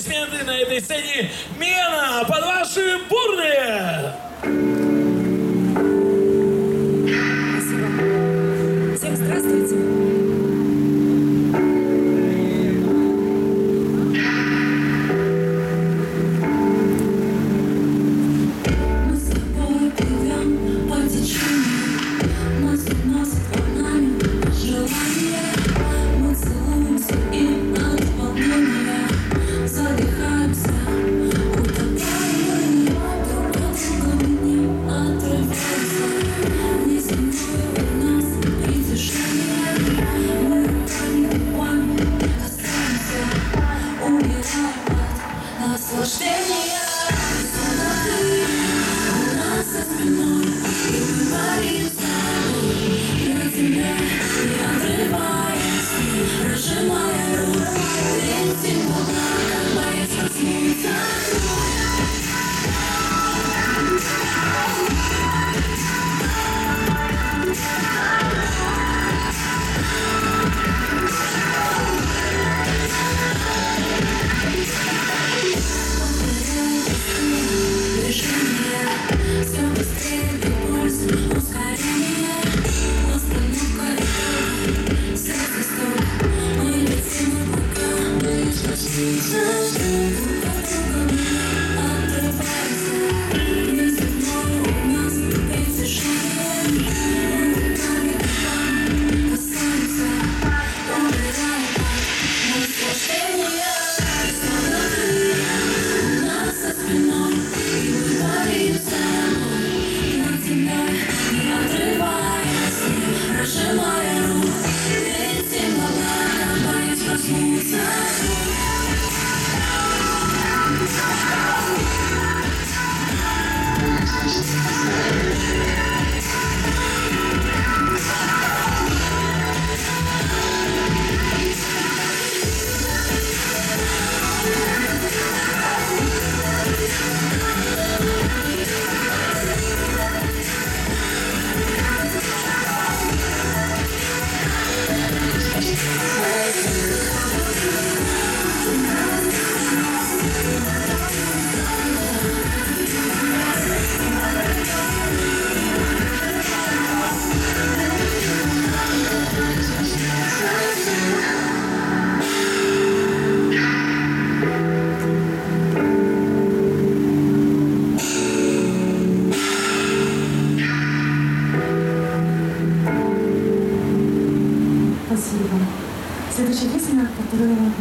аплодисменты на этой сцене. Мена под вашим Yeah.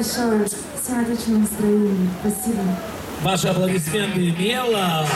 Большое. Всем отличного настроения. Спасибо. Ваши аплодисменты Мела.